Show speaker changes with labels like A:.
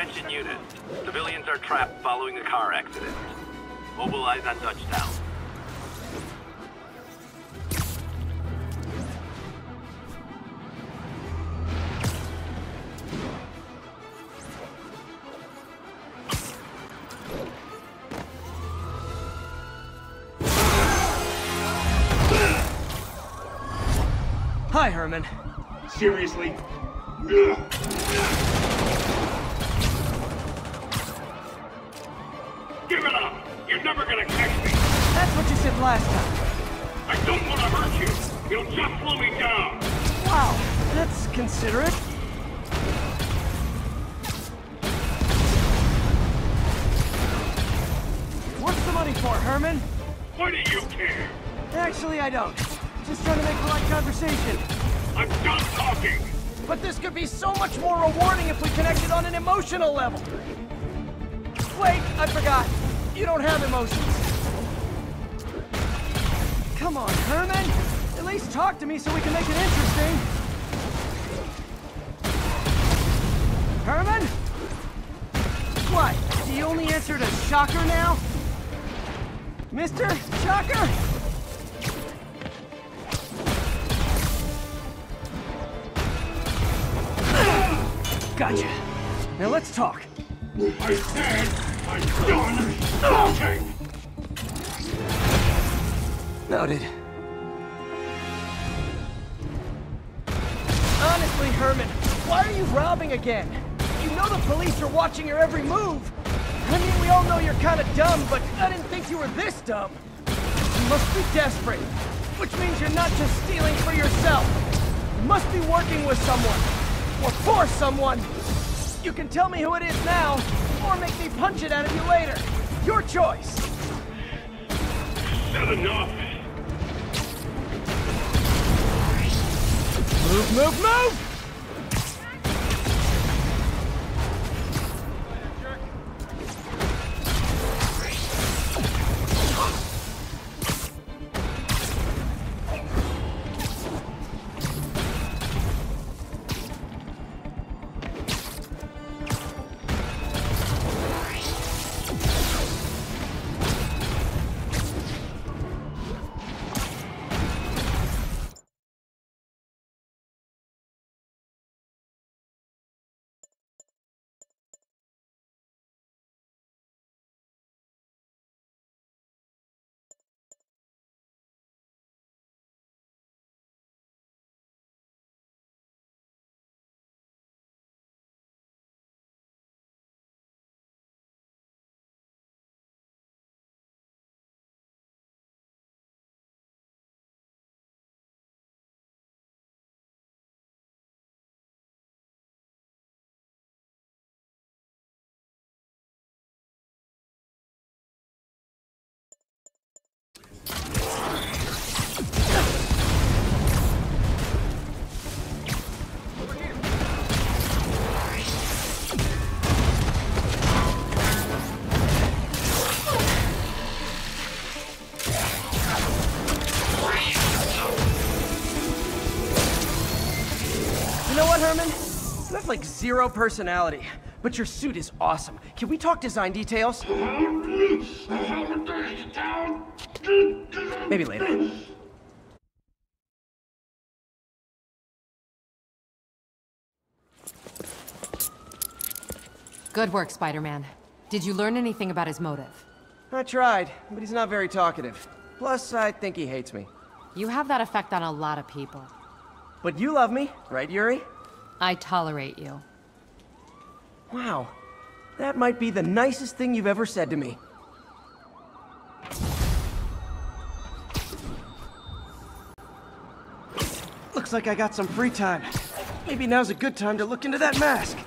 A: Attention units. Civilians are trapped following a car accident. Mobilize on touchdown.
B: Hi, Herman.
C: Seriously? Give it up! You're never gonna catch me!
B: That's what you said last time.
C: I don't want to hurt you! You'll just slow me down!
B: Wow, that's considerate. What's the money for, Herman?
C: Why do you care?
B: Actually, I don't. Just trying to make polite conversation.
C: I'm done talking!
B: But this could be so much more rewarding if we connected on an emotional level. Wait, I forgot. You don't have emotions. Come on, Herman. At least talk to me so we can make it interesting. Herman? What? You only answer to Shocker now? Mr. Shocker? Gotcha. Now let's talk.
C: I said I'm done!
B: Noted. Honestly, Herman, why are you robbing again? You know the police are watching your every move. I mean, we all know you're kind of dumb, but I didn't think you were this dumb. You must be desperate, which means you're not just stealing for yourself. You must be working with someone, or for someone. You can tell me who it is now, or make me punch it out of you later. Your choice.
C: Said enough!
B: Move, move, move! You know what, Herman? You have like zero personality, but your suit is awesome. Can we talk design details? Maybe later.
D: Good work, Spider-Man. Did you learn anything about his motive?
B: I tried, but he's not very talkative. Plus, I think he hates me.
D: You have that effect on a lot of people.
B: But you love me, right, Yuri?
D: I tolerate you.
B: Wow. That might be the nicest thing you've ever said to me. Looks like I got some free time. Maybe now's a good time to look into that mask.